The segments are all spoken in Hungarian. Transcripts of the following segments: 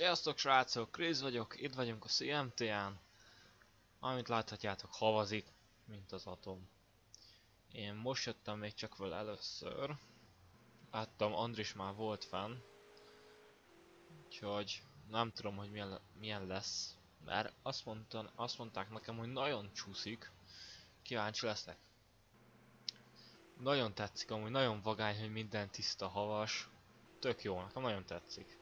Sziasztok srácok, Kriz vagyok, itt vagyunk a CMT-en. Amit láthatjátok, havazik, mint az atom. Én most jöttem még csak vele először. Láttam, Andris már volt fenn. Úgyhogy nem tudom, hogy milyen, milyen lesz. Mert azt, mondta, azt mondták nekem, hogy nagyon csúszik. Kíváncsi leszek. Nagyon tetszik, amúgy nagyon vagány, hogy minden tiszta havas. Tök jó, nekem nagyon tetszik.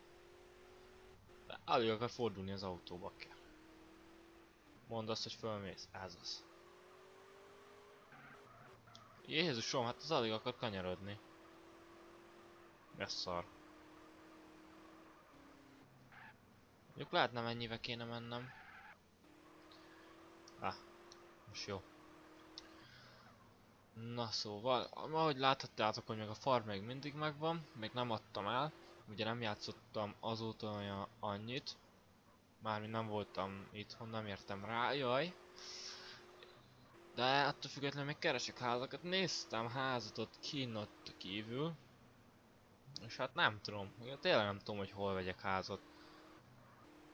Alig akar fordulni az autóba kell. Mondd azt, hogy fölmész. Ez az. Jézusom, hát az alig akar kanyarodni. Ez szar. Mondjuk lehetne mennyivel kéne mennem. Ah, most jó. Na szóval, ahogy láthatjátok, hogy még a farm még mindig megvan, még nem adtam el. Ugye nem játszottam azóta olyan annyit. Mármint nem voltam itthon, nem értem rá, jaj. De attól függetlenül még keresek házakat, néztem házat ott kínott kívül. És hát nem tudom, tényleg nem tudom, hogy hol vegyek házat.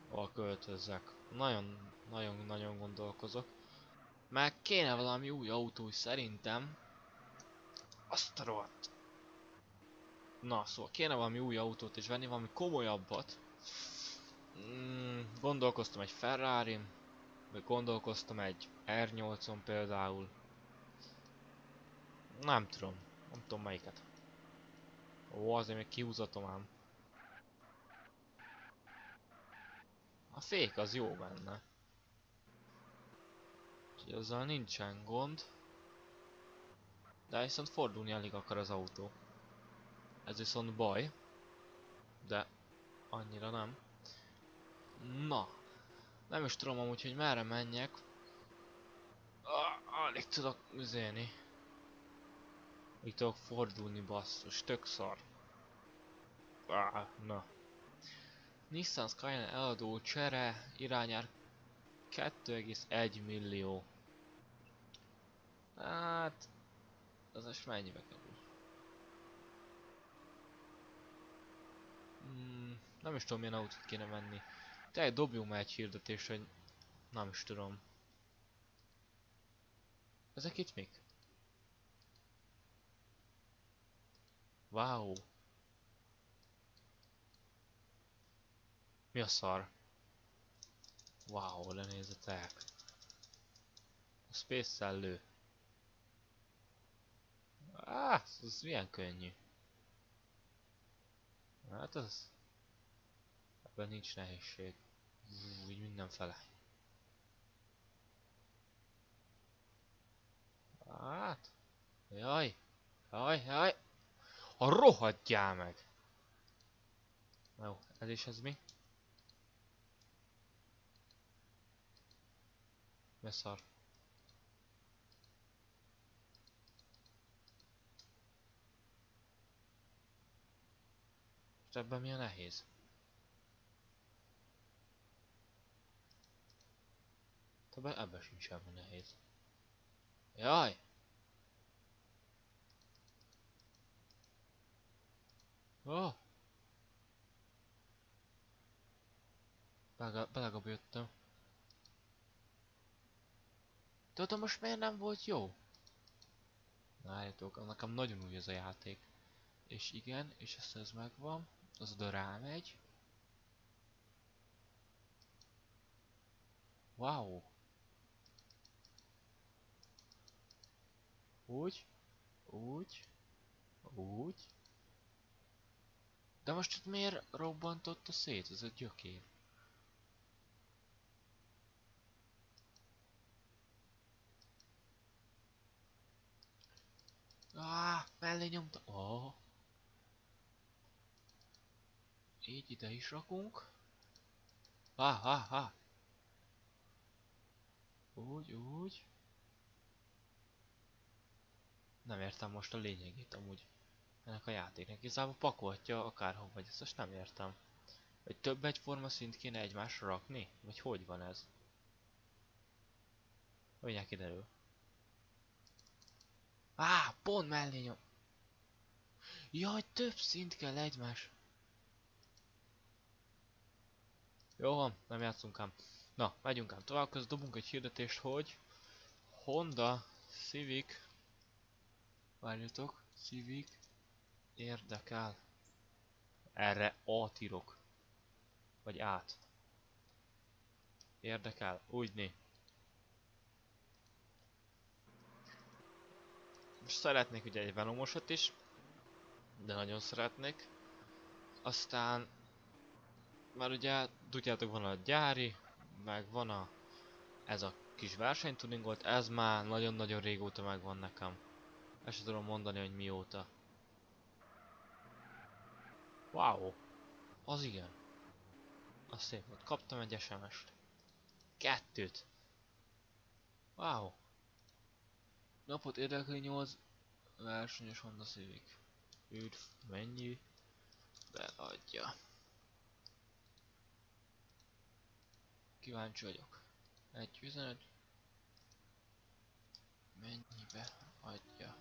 Hol költözzek. Nagyon, nagyon, nagyon gondolkozok. Meg kéne valami új autó szerintem. Azt a rohadt. Na, szóval kéne valami új autót és venni, valami komolyabbat. Mm, gondolkoztam egy ferrari vagy gondolkoztam egy R8-on például. Nem tudom, nem tudom melyiket. Ó, azért még kihúzatom ám. A fék az jó benne. Úgyhogy azzal nincsen gond. De viszont fordulni alig akar az autó. Ez viszont baj. De annyira nem. Na. Nem is tudom amúgy, hogy merre menjek. Ah, alig tudok üzélni. Így tudok fordulni basszus, tök szar. Ah, na. Nissan Skyline eladó csere irányár 2,1 millió. Hát... Az most mennyibe kerül? Hmm, nem is tudom milyen autót kéne venni. Te dobjunk már egy hirdetést, hogy nem is tudom. Ezek itt mik? Wow. Mi a szar? Wow, lenézzetek. A Space szellő. Ah, ez milyen könnyű. Hát az... Ebben nincs nehézség. Úgy mindenfele. Hát... Jaj! Jaj, jaj! A rohadjál meg! Jó, ez is ez mi? Mi És ebben mi a nehéz? Ebben, ebben sincs semmi nehéz. Jaj! Oh! Belegabba jöttem. Tudod, most miért nem volt jó? Várjatok, nekem nagyon új ez a játék. És igen, és ezt ez megvan. Az oda rámegy. Wow! Úgy. Úgy. Úgy. De most itt miért robbantotta szét? Ez a gyökér. Ah, mellé nyomta. Oh. Így ide is rakunk. Ah, ah, ah. Úgy, úgy. Nem értem most a lényegét amúgy ennek a játéknak. Igazából pakolhatja akárhol, vagy ezt most nem értem. Vagy több egyforma szint kéne egymásra rakni? Vagy hogy van ez? Mindjárt kiderül. Á, pont mellé nyom. Jaj, több szint kell egymás. Jó van, nem játszunk ám. Na, megyünk ám tovább, közben dobunk egy hirdetést, hogy Honda Civic Várjatok, Civic érdekel. Erre A írok. Vagy át. Érdekel, úgy né. Most szeretnék ugye egy Venomosat is, de nagyon szeretnék. Aztán már ugye tudjátok van a gyári, meg van a ez a kis versenytuningolt, ez már nagyon-nagyon régóta megvan nekem. Ezt sem tudom mondani, hogy mióta. Wow! Az igen. Az szép volt. Kaptam egy SMS-t. Kettőt. Wow! Napot érdekli 8 versenyes Honda Civic. Üdv, mennyi? Beadja. Kíváncsi vagyok. Egy üzenet. Mennyibe adja?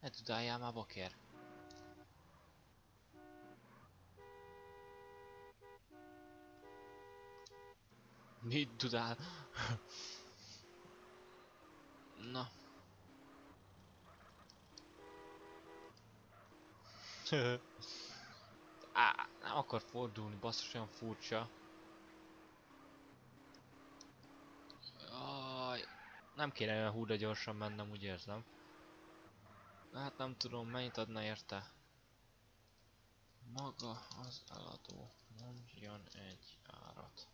Ne tudáljál már baker. Mit tudál? Na. Á, nem akar fordulni, basszus olyan furcsa. Jaj, nem kéne olyan húda gyorsan mennem, úgy érzem. Hát nem tudom, mennyit adna érte. Maga az eladó mondjon egy árat.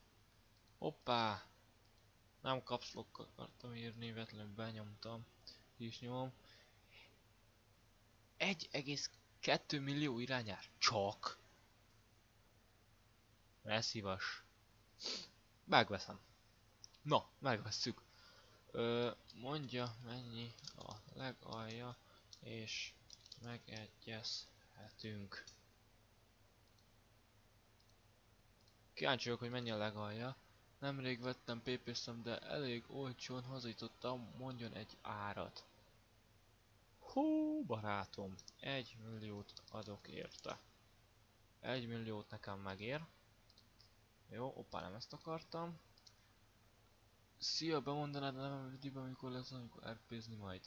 Hoppá! Nem kapszlokkal akartam írni, vetlenül benyomtam. Is nyomom. 1,2 millió irányár. Csak! Elszívas. Megveszem. Na, megvesszük. Mondja mennyi a legalja, és megegyezhetünk. Kíváncsi vagyok, hogy mennyi a legalja. Nemrég vettem pp de elég olcsón hazítottam, mondjon egy árat. Hú, barátom, egy milliót adok érte. Egy milliót nekem megér. Jó, oppá, nem ezt akartam. Szia, bemondanád a nevem videóban, amikor lesz, amikor RP-zni majd.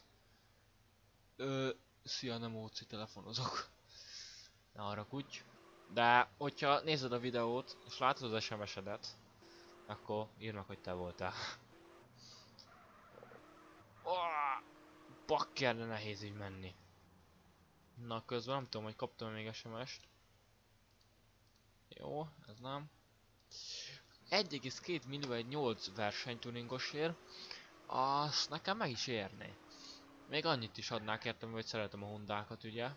Ö, szia, nem óci, telefonozok. Ne haragudj. De, hogyha nézed a videót, és látod az SMS-edet, akkor írnak, hogy te voltál. Oh, bakker, de nehéz így menni. Na, közben nem tudom, hogy kaptam még SMS-t. Jó, ez nem. 1,2 millió egy 8 versenytuningosért, azt nekem meg is érné. Még annyit is adnák értem, hogy szeretem a hondákat, ugye.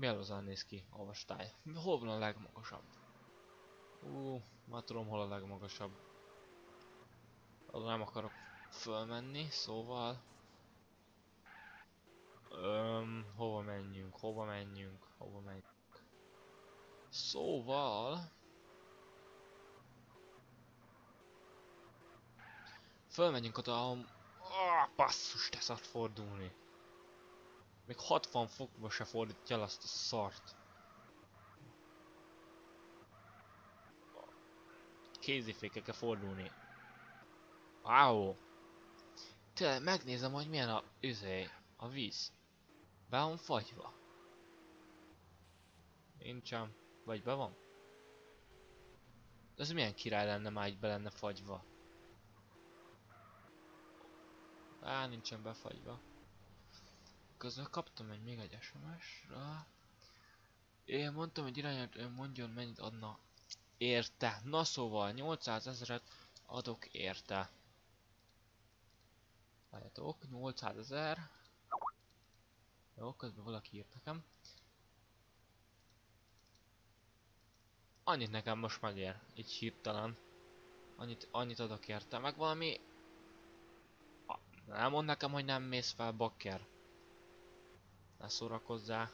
Az néz ki a vastály? Hol van a legmagasabb? Ú, már tudom hol a legmagasabb. Oda nem akarok fölmenni, szóval... Öm, hova menjünk, hova menjünk, hova menjünk. Szóval... Fölmenjünk oda, ahol... Oh, basszus, te szart fordulni. Még 60 fokba se fordítja el azt a szart. Kézifékekkel fordulni. Wow! Tényleg megnézem, hogy milyen a üzé, a víz. Be van fagyva. Nincsen. Vagy be van? Ez milyen király lenne már így be lenne fagyva. Á, nincsen befagyva. Közben kaptam egy még egy SMS-ra. Én mondtam, hogy irányát mondjon mennyit adna érte. Na szóval 800 ezeret adok érte. Várjatok, 800 ezer. Jó, közben valaki írt nekem. Annyit nekem most megér, így hirtelen. Annyit, annyit adok érte, meg valami... Nem mond nekem, hogy nem mész fel, bakker. Ne szórakozzál.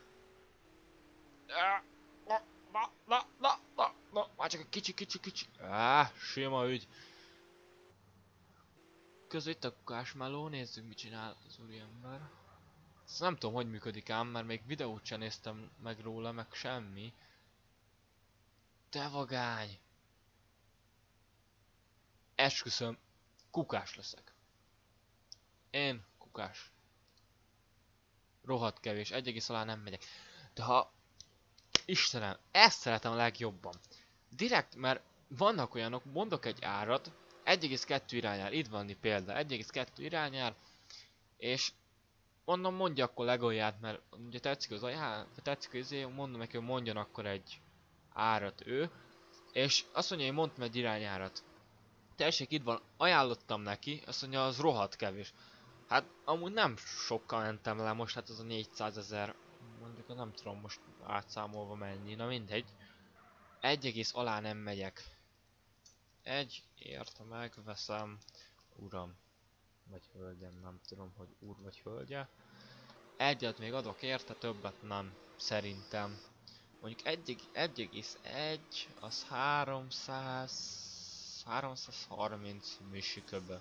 Na, na, na, na, na, na, már csak egy kicsi, kicsi, kicsi. Á, sima ügy. Közben itt a kukásmeló, nézzük mit csinál az úriember. Ezt nem tudom, hogy működik ám, mert még videót sem néztem meg róla, meg semmi. Te vagány! Esküszöm, kukás leszek. Én kukás. Rohadt kevés, egy egész alá nem megyek. De ha... Istenem, ezt szeretem a legjobban. Direkt, mert vannak olyanok, mondok egy árat, 1,2 irányár, itt van példa, 1,2 irányár, és mondom mondja akkor legolját, mert ugye tetszik az ajánl, tetszik az izé, mondom neki, hogy mondjon akkor egy árat ő, és azt mondja, hogy mondtam egy irányárat. Tessék, itt van, ajánlottam neki, azt mondja, az rohadt kevés. Hát amúgy nem sokkal mentem le most, hát az a 400 ezer, mondjuk nem tudom most átszámolva mennyi, na mindegy. Egy egész alá nem megyek. Egy ért megveszem, uram, vagy hölgyem, nem tudom, hogy úr vagy hölgye. Egyet még adok érte, többet nem, szerintem. Mondjuk 1,1 az 300... 330 misiköbe.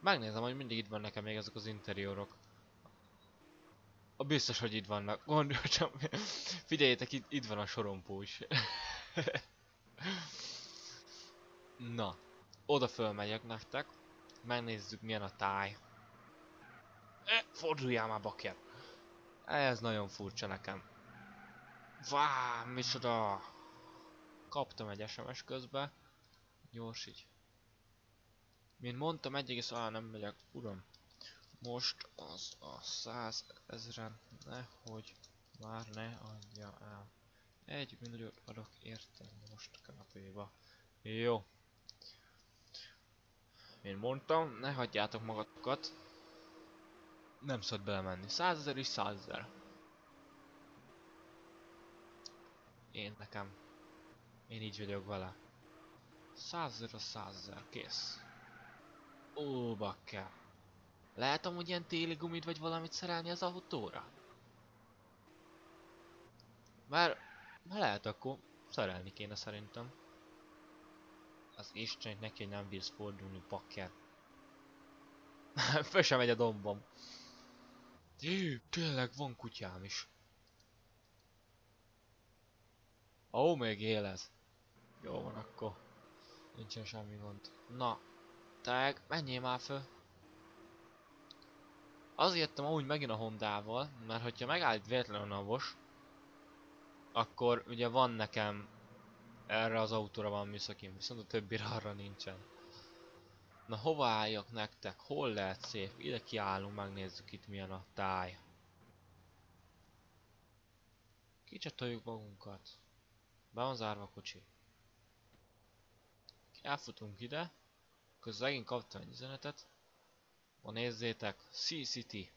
Megnézem, hogy mindig itt van nekem még ezek az interiorok. A biztos, hogy itt vannak. Gondoltam. Figyeljétek, itt, itt van a sorompó is. Na, oda fölmegyek nektek. Megnézzük milyen a táj. E, forduljál már, bakker! Ez nagyon furcsa nekem. Vá, micsoda! Kaptam egy SMS közbe. Gyors így. Mint mondtam, egész alá nem megyek, uram. Most az a száz ezeren nehogy már ne adja el. Egy milliót adok értem most kanapéba. Jó. Én mondtam, ne hagyjátok magatokat. Nem szabad belemenni. Százezer és százezer. Én nekem. Én így vagyok vele. Százezer a százezer. Kész. Ó, bakker. Lehet amúgy ilyen téli gumit vagy valamit szerelni az autóra? Már ha lehet, akkor szerelni kéne szerintem. Az Isten neki, hogy nem bírsz fordulni, bakker. Föl sem megy a dombom. Jé, tényleg van kutyám is. Ó, még él ez. Jó van akkor. Nincsen semmi gond. Na, tehát menjél már föl. Azért jöttem úgy megint a Hondával, mert hogyha megállít véletlenül a Vos, akkor ugye van nekem erre az autóra van műszakim, viszont a többire arra nincsen. Na hova álljak nektek? Hol lehet szép? Ide kiállunk, megnézzük itt milyen a táj. Kicsatoljuk magunkat. Be van zárva a kocsi. Elfutunk ide. Közben megint kaptam egy üzenetet. Ma nézzétek, C-City.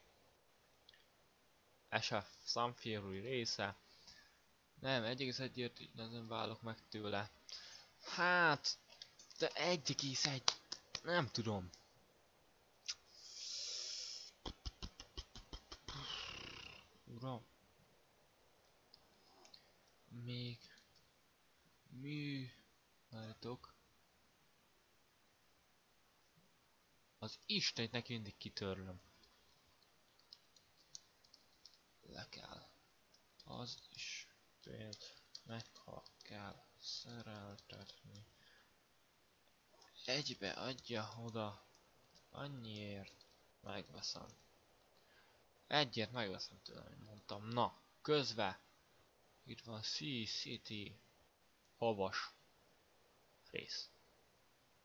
SF Sunfury része. Nem, 1,1-ért így nem válok meg tőle. Hát, de 1,1, nem tudom. Uram. Még... Mű... Várjatok. Az Istenit neki mindig kitörlöm. Le kell. Az is pénzt meg ha kell szereltetni. Egybe adja oda. Annyiért megveszem. Egyért megveszem tőle, mint mondtam. Na, közve. Itt van Sea City. Havas. Rész.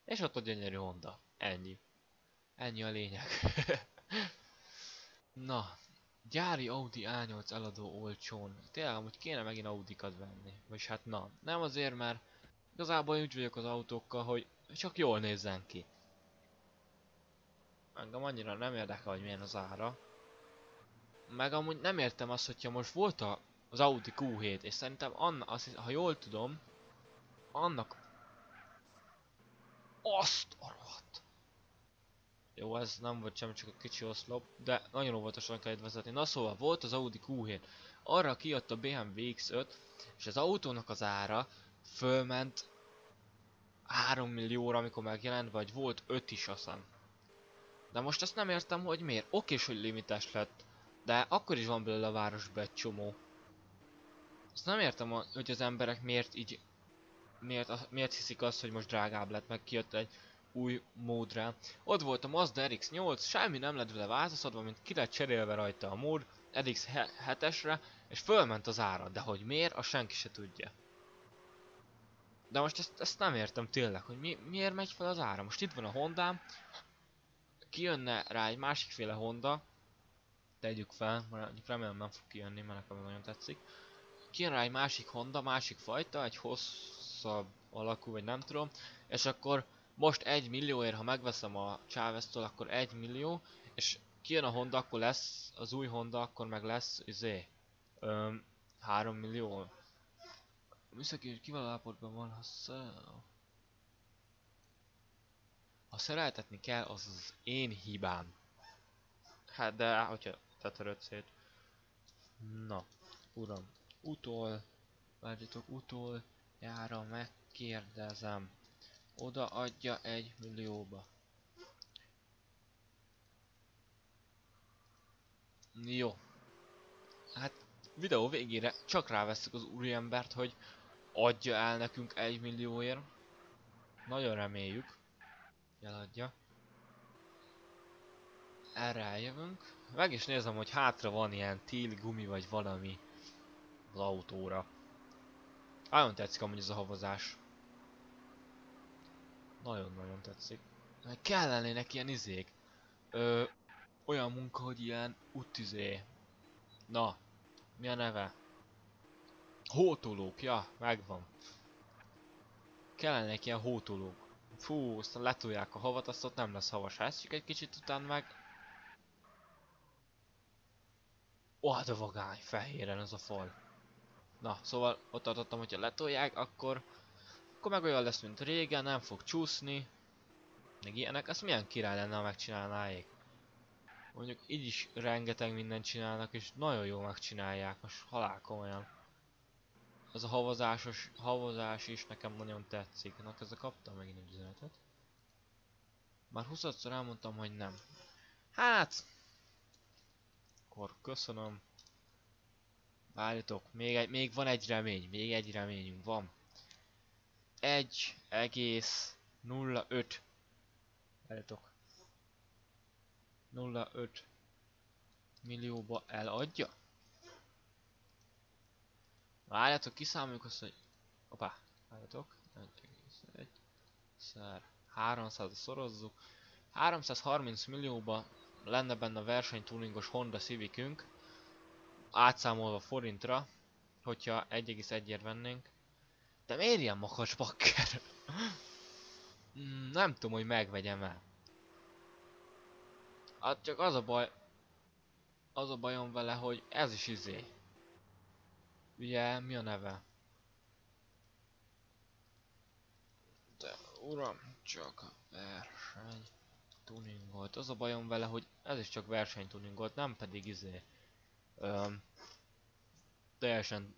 És ott a gyönyörű Honda. Ennyi. Ennyi a lényeg. Na, gyári Audi A8 eladó olcsón. Tényleg amúgy kéne megint Audikat venni. Vagy hát na, nem azért, mert igazából úgy vagyok az autókkal, hogy csak jól nézzen ki. Engem annyira nem érdekel, hogy milyen az ára. Meg amúgy nem értem azt, hogyha most volt a, az Audi Q7, és szerintem anna, azt, ha jól tudom, annak... Azt a rohadt! Jó, ez nem volt semmi, csak a kicsi oszlop, de nagyon óvatosan kellett vezetni. Na szóval, volt az Audi Q7. Arra kijött a BMW X5, és az autónak az ára fölment 3 millióra, amikor megjelent, vagy volt 5 is aztán. De most azt nem értem, hogy miért. Oké, hogy limites lett, de akkor is van belőle a városba egy csomó. Azt nem értem, a- hogy az emberek miért így... Miért, a- miért hiszik azt, hogy most drágább lett, meg kijött egy új mód rá. Ott volt a Mazda RX-8, semmi nem lett vele változtatva, mint ki lett cserélve rajta a mód RX-7-esre, és fölment az ára, de hogy miért, azt senki se tudja. De most ezt, ezt nem értem tényleg, hogy mi, miért megy fel az ára. Most itt van a Hondám, kijönne rá egy másikféle Honda, tegyük fel, mondjuk remélem nem fog kijönni, mert nekem nagyon tetszik. Kijön rá egy másik Honda, másik fajta, egy hosszabb alakú, vagy nem tudom, és akkor most egy millióért, ha megveszem a Chávez-től, akkor egy millió, és kijön a Honda, akkor lesz, az új Honda, akkor meg lesz, izé, öm, 3 millió. A műszaki kiváló állapotban van, ha szel... Ha szereltetni kell, az az én hibám. Hát de, hogyha te töröd szét. Na, uram, utol, várjatok, utol, jára megkérdezem. Oda adja egy millióba. Jó. Hát videó végére csak ráveszük az úriembert, hogy adja el nekünk egy millióért. Nagyon reméljük. Eladja. Erre eljövünk. Meg is nézem, hogy hátra van ilyen téli gumi vagy valami az autóra. Nagyon tetszik amúgy ez a havazás. Nagyon-nagyon tetszik. Meg kellenének ilyen izék. Ö, olyan munka, hogy ilyen útizé. Na, mi a neve? Hótolók, ja, megvan. Kellenek ilyen hótolók. Fú, aztán letolják a havat, azt ott nem lesz havas. Ha ezt egy kicsit után meg... Ó, hát a vagány, fehéren az a fal. Na, szóval ott tartottam, hogyha letolják, akkor... Akkor meg olyan lesz, mint régen, nem fog csúszni. Meg ilyenek, ezt milyen király lenne, ha megcsinálnáék. Mondjuk így is rengeteg mindent csinálnak, és nagyon jól megcsinálják, most halál komolyan. Az a havazásos, havazás is nekem nagyon tetszik. Na, ezzel kaptam megint egy üzenetet. Már 20-szor elmondtam, hogy nem. Hát... Akkor köszönöm. Várjatok, még, egy, még van egy remény, még egy reményünk van. 1,05 Várjatok. 0,5 millióba eladja? Várjatok, kiszámoljuk azt, hogy... Opá, várjatok. 1,1 szer 300 szorozzuk. 330 millióba lenne benne a versenytúningos Honda Civicünk. Átszámolva forintra, hogyha 1,1-ért vennénk. De miért ilyen makacs bakker? Mm, nem tudom, hogy megvegyem el. Hát csak az a baj... Az a bajom vele, hogy ez is izé. Ugye, mi a neve? De uram, csak verseny tuningolt. Az a bajom vele, hogy ez is csak verseny tuningolt, nem pedig izé. Öm, teljesen,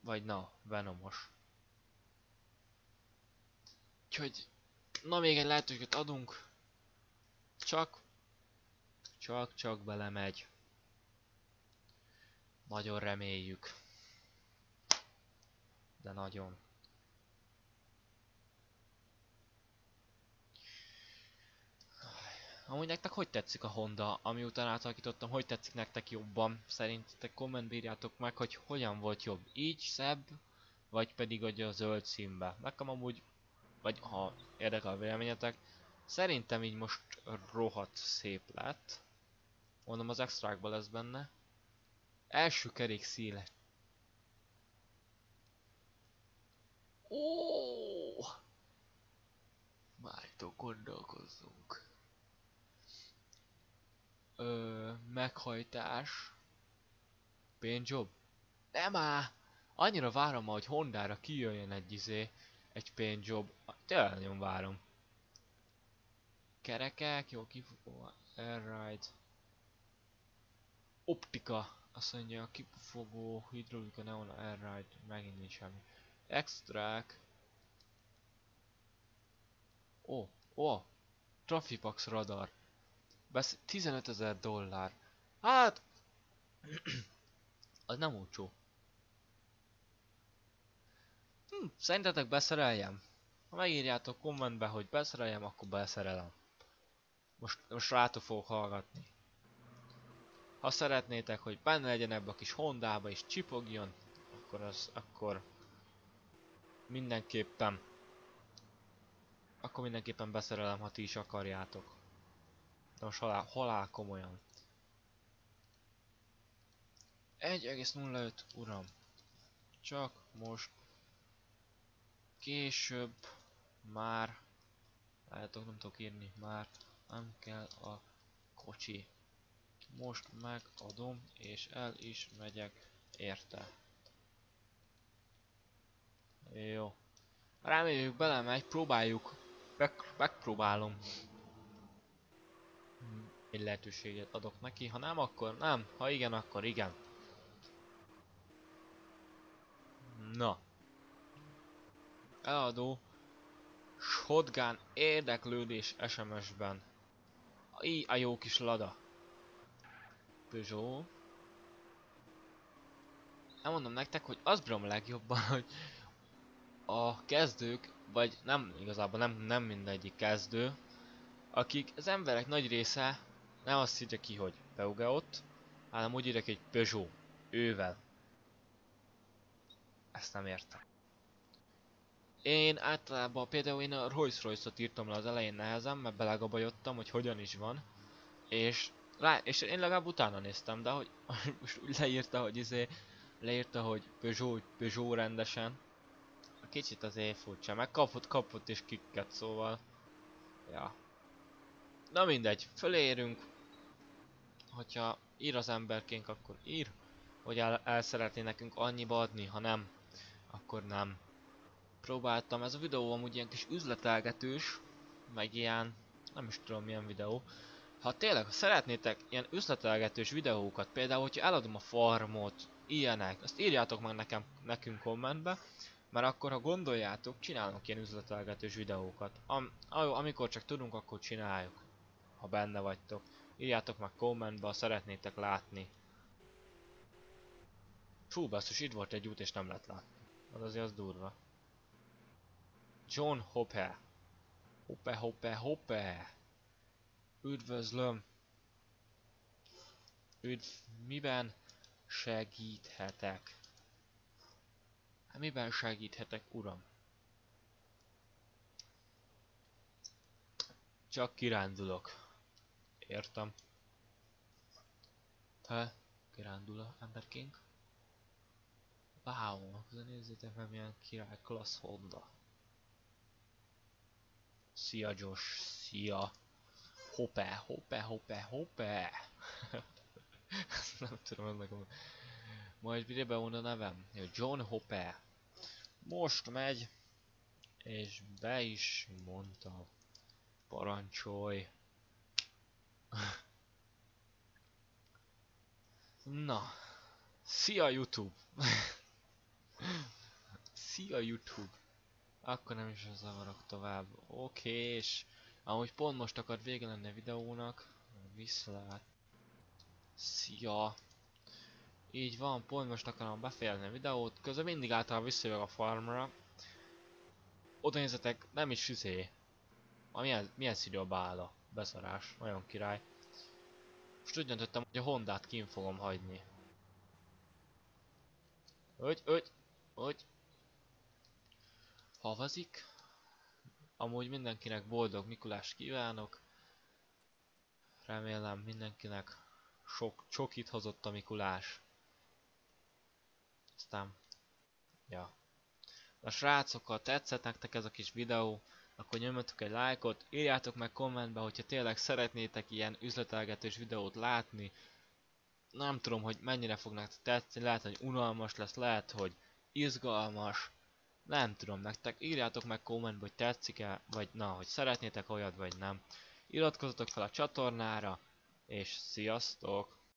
vagy na, venomos. Úgyhogy, na még egy lehetőséget adunk. Csak, csak, csak belemegy. Nagyon reméljük. De nagyon. Amúgy nektek hogy tetszik a Honda, ami után átalakítottam, hogy tetszik nektek jobban? Szerintetek kommentbírjátok meg, hogy hogyan volt jobb. Így szebb, vagy pedig hogy a zöld színbe. Nekem amúgy, vagy ha érdekel a véleményetek, szerintem így most rohadt szép lett. Mondom az extrákban lesz benne. Első kerék szíle. Ó! Várjátok, gondolkozzunk. Ö, meghajtás. Paintjob? Nem á! Annyira várom hogy Hondára kijöjjön egy izé, egy paintjob. Tényleg nagyon várom. Kerekek, jó kifogó, airride. Optika, azt mondja, kipufogó, hidrolika, neon, airride, megint nincs semmi. Extrák. Ó, oh, ó, oh, Trafipax radar. Besz 15 ezer dollár. Hát... az nem olcsó. Hm, szerintetek beszereljem? Ha megírjátok kommentbe, hogy beszereljem, akkor beszerelem. Most, most rátok fogok hallgatni. Ha szeretnétek, hogy benne legyen ebbe a kis Hondába és csipogjon, akkor az, akkor mindenképpen akkor mindenképpen beszerelem, ha ti is akarjátok. De most halál, halál komolyan. 1,05 uram. Csak most később már látok nem tudok írni már nem kell a kocsi most megadom és el is megyek érte jó. Reméljük belemegy próbáljuk. Meg, megpróbálom. Egy lehetőséget adok neki. Ha nem akkor nem. Ha igen akkor igen. Na. Eladó. Shotgun érdeklődés SMS-ben. Így a jó kis lada. Peugeot. Elmondom nektek, hogy az bírom legjobban, hogy a kezdők, vagy nem igazából nem, nem mindegyik kezdő, akik az emberek nagy része nem azt írja ki, hogy Peugeot, hanem úgy írják egy Peugeot, ővel. Ezt nem értem. Én általában például én a Rolls Royce-ot írtam le az elején nehezen, mert belegabajottam, hogy hogyan is van. És, rá, és én legalább utána néztem, de hogy most úgy leírta, hogy izé, leírta, hogy Peugeot, Peugeot rendesen. Kicsit azért furcsa, meg kapott, kapott és kikket, szóval. Ja. Na mindegy, fölérünk. Hogyha ír az emberkénk, akkor ír. Hogy el, el szeretné nekünk annyiba adni, ha nem, akkor nem próbáltam, ez a videó amúgy ilyen kis üzletelgetős, meg ilyen, nem is tudom milyen videó. Ha tényleg ha szeretnétek ilyen üzletelgetős videókat, például hogyha eladom a farmot, ilyenek, azt írjátok meg nekem, nekünk kommentbe, mert akkor ha gondoljátok, csinálunk ilyen üzletelgetős videókat. Am, amikor csak tudunk, akkor csináljuk, ha benne vagytok. Írjátok meg kommentbe, ha szeretnétek látni. Fú, basszus, itt volt egy út és nem lett látni. Az azért az durva. John Hopper. Hoppe, hoppe, hoppe. Üdvözlöm. Üdv, miben segíthetek? Miben segíthetek, uram? Csak kirándulok. Értem. Te kirándul a emberkénk? Wow, nézzétek meg milyen király klassz Honda. Szia Josh, szia. Hoppe, hoppe, hoppe, hoppe. nem tudom ennek a... Majd beon a nevem? John Hoppe. Most megy. És be is mondta. Parancsolj. Na. Szia YouTube. Szia YouTube. Akkor nem is zavarok tovább. Oké, és amúgy pont most akar vége lenne videónak. Viszlát. Szia. Így van, pont most akarom befejezni a videót. Közben mindig általában visszajövök a farmra. Oda nézzetek, nem is üzé. A milyen, milyen szidő a bála. Beszarás, nagyon király. Most úgy döntöttem, hogy a Hondát kín fogom hagyni. Hogy, hogy, hogy havazik. Amúgy mindenkinek boldog Mikulás kívánok. Remélem mindenkinek sok csokit hozott a Mikulás. Aztán, ja. A srácok, ha tetszett nektek ez a kis videó, akkor nyomjatok egy lájkot, írjátok meg kommentbe, hogyha tényleg szeretnétek ilyen üzletelgetős videót látni. Nem tudom, hogy mennyire fognak tetszeni, lehet, hogy unalmas lesz, lehet, hogy izgalmas. Nem tudom nektek, írjátok meg kommentbe, hogy tetszik-e, vagy na, hogy szeretnétek olyat, vagy nem. Iratkozzatok fel a csatornára, és sziasztok!